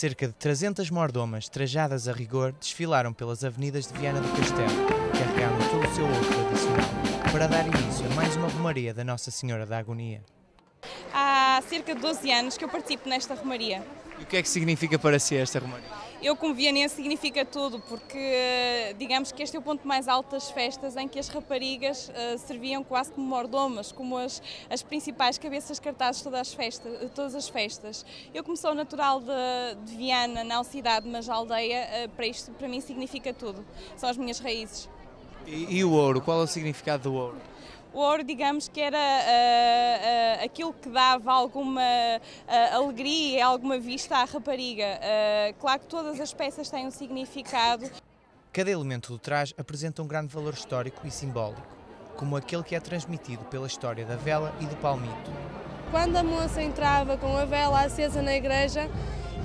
Cerca de 300 mordomas, trajadas a rigor, desfilaram pelas avenidas de Viana do Castelo, carregando todo o seu ouro tradicional, para dar início a mais uma romaria da Nossa Senhora da Agonia. Há cerca de 12 anos que eu participo nesta romaria. E o que é que significa para si esta romaria? Eu, como vianense, significa tudo, porque digamos que este é o ponto mais alto das festas, em que as raparigas uh, serviam quase como mordomas, como as, as principais cabeças cartazes todas as, festas, todas as festas. Eu, como sou natural de, de Viana, não cidade, mas aldeia, uh, para isto, para mim, significa tudo. São as minhas raízes. E, e o ouro? Qual é o significado do ouro? O ouro, digamos que era uh, uh, aquilo que dava alguma uh, alegria, alguma vista à rapariga. claro que todas as peças têm um significado. Cada elemento do traje apresenta um grande valor histórico e simbólico, como aquele que é transmitido pela história da vela e do palmito. Quando a moça entrava com a vela acesa na igreja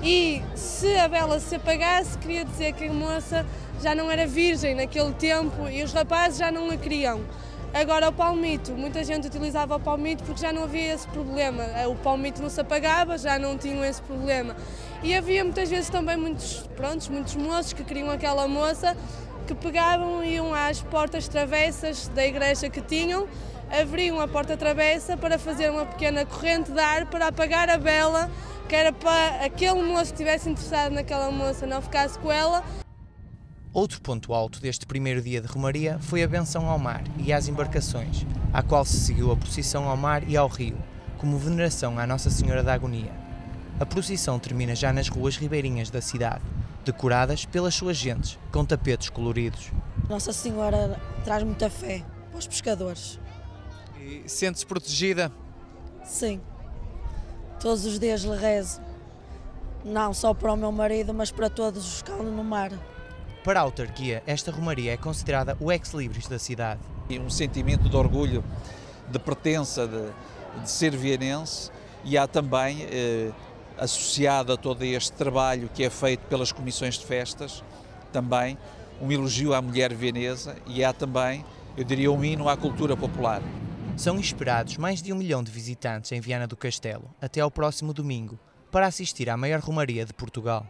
e se a vela se apagasse, queria dizer que a moça já não era virgem naquele tempo e os rapazes já não a queriam. Agora o palmito, muita gente utilizava o palmito porque já não havia esse problema. Eh, o palmito não se apagava, já não tinham esse problema. E havia muitas vezes também muitos, prontos, muitos moços que queriam aquela moça que pegavam e iam às portas travessas da igreja que tinham, abriam a porta travessa para fazer uma pequena corrente de ar para apagar a vela, que era para aquele moço que estivesse interessado naquela moça não ficasse com ela. Outro ponto alto deste primeiro dia de Romaria foi a benção ao mar e às embarcações, à qual se seguiu a procissão ao mar e ao rio, como veneração à Nossa Senhora da Agonia. A procissão termina já nas ruas ribeirinhas da cidade, decoradas pelas suas gentes, com tapetes coloridos. Nossa Senhora traz muita fé para os pescadores. E sente-se protegida? Sim. Todos os dias lhe rezo. Não só para o meu marido, mas para todos os que andam no mar. Para a autarquia, esta romaria é considerada o ex-libris da cidade. E um sentimento de orgulho, de pertença, de, de ser vienense e há também, eh, associado a todo este trabalho que é feito pelas comissões de festas, também um elogio à mulher vienesa e há também, eu diria, um hino à cultura popular. São esperados mais de um milhão de visitantes em Viana do Castelo até ao próximo domingo para assistir à maior romaria de Portugal.